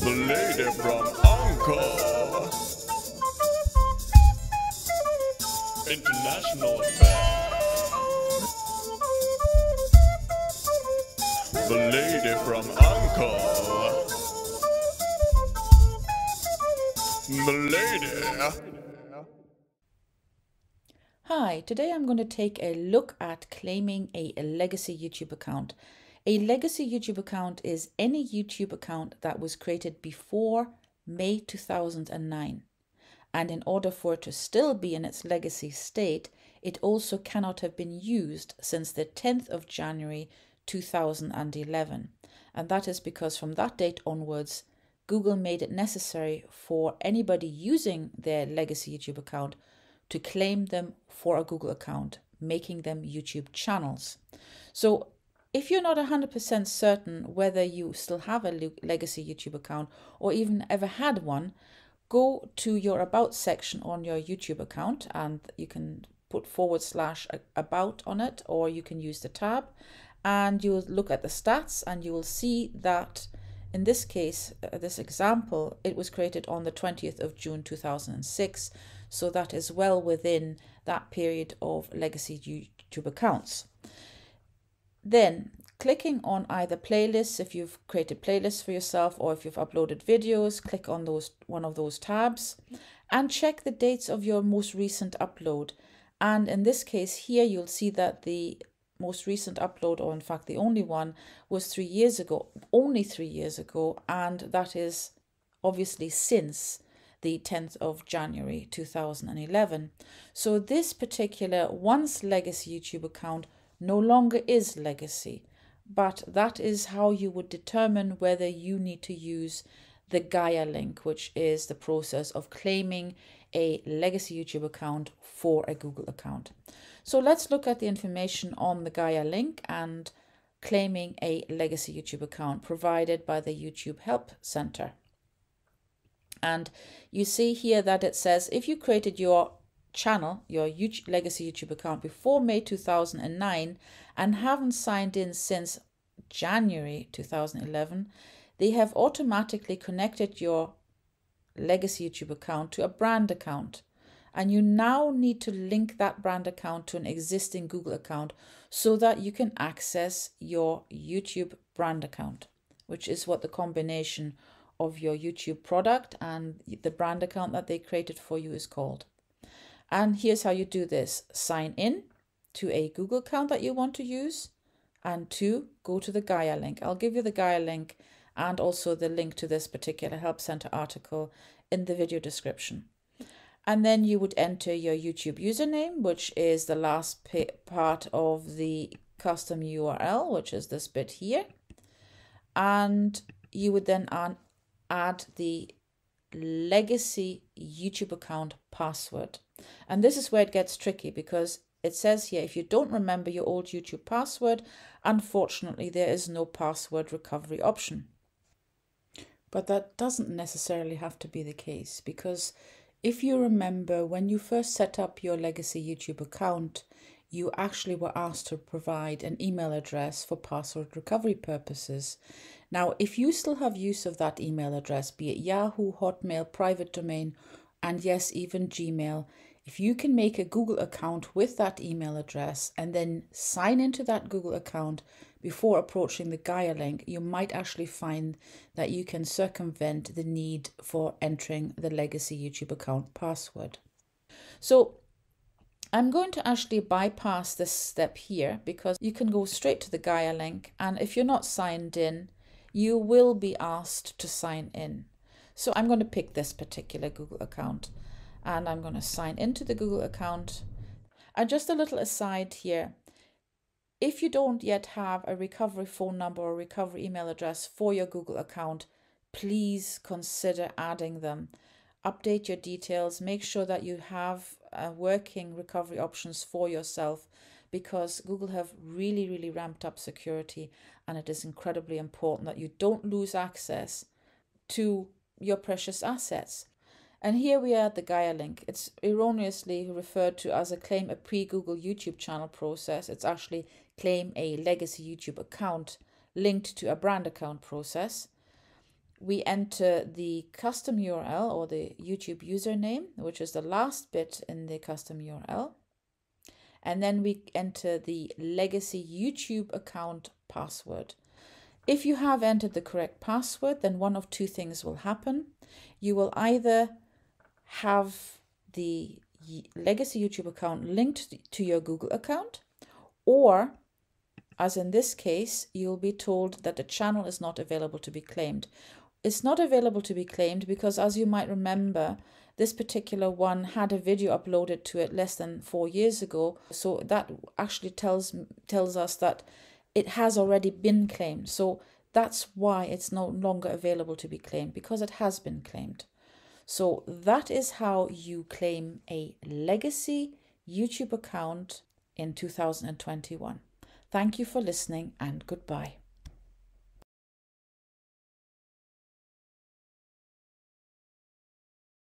The lady from Uncle. International affairs. The lady from Uncle. The lady. Hi, today I'm going to take a look at claiming a, legacy YouTube account. A legacy YouTube account is any YouTube account that was created before May 2009. And in order for it to still be in its legacy state, it also cannot have been used since the 10th of January 2011. And that is because from that date onwards, Google made it necessary for anybody using their legacy YouTube account to claim them for a Google account, making them YouTube channels. So if you're not 100% certain whether you still have a legacy YouTube account or even ever had one, go to your About section on your YouTube account and you can put forward slash about on it or you can use the tab and you'll look at the stats and you will see that in this case, uh, this example, it was created on the 20th of June 2006. So that is well within that period of legacy YouTube accounts. Then clicking on either playlists, if you've created playlists for yourself or if you've uploaded videos, click on those one of those tabs and check the dates of your most recent upload. And in this case here, you'll see that the most recent upload, or in fact the only one, was three years ago, only three years ago, and that is obviously since the 10th of January 2011. So this particular once legacy YouTube account no longer is legacy, but that is how you would determine whether you need to use the Gaia link, which is the process of claiming a legacy YouTube account for a Google account. So let's look at the information on the Gaia link and claiming a legacy YouTube account provided by the YouTube Help Center. And you see here that it says if you created your channel, your YouTube, legacy YouTube account before May 2009 and haven't signed in since January 2011, they have automatically connected your legacy YouTube account to a brand account. And you now need to link that brand account to an existing Google account so that you can access your YouTube brand account, which is what the combination of your YouTube product and the brand account that they created for you is called. And here's how you do this. Sign in to a Google account that you want to use and two, go to the Gaia link. I'll give you the Gaia link and also the link to this particular Help Center article in the video description. And then you would enter your YouTube username, which is the last part of the custom URL, which is this bit here. And you would then add the legacy YouTube account password. And this is where it gets tricky because it says here if you don't remember your old YouTube password, unfortunately, there is no password recovery option. But that doesn't necessarily have to be the case because if you remember when you first set up your legacy YouTube account, you actually were asked to provide an email address for password recovery purposes. Now, if you still have use of that email address, be it Yahoo, Hotmail, private domain, and yes, even Gmail, if you can make a Google account with that email address and then sign into that Google account before approaching the Gaia link, you might actually find that you can circumvent the need for entering the legacy YouTube account password. So I'm going to actually bypass this step here because you can go straight to the Gaia link and if you're not signed in, you will be asked to sign in. So I'm going to pick this particular Google account and I'm going to sign into the Google account. And just a little aside here, if you don't yet have a recovery phone number or recovery email address for your Google account, please consider adding them update your details, make sure that you have uh, working recovery options for yourself because Google have really, really ramped up security and it is incredibly important that you don't lose access to your precious assets. And here we are at the Gaia link. It's erroneously referred to as a claim a pre-Google YouTube channel process. It's actually claim a legacy YouTube account linked to a brand account process. we enter the custom URL or the YouTube username, which is the last bit in the custom URL. And then we enter the legacy YouTube account password. If you have entered the correct password, then one of two things will happen. You will either have the legacy YouTube account linked to your Google account, or as in this case, you'll be told that the channel is not available to be claimed. It's not available to be claimed because, as you might remember, this particular one had a video uploaded to it less than four years ago. So that actually tells tells us that it has already been claimed. So that's why it's no longer available to be claimed because it has been claimed. So that is how you claim a legacy YouTube account in 2021. Thank you for listening and goodbye.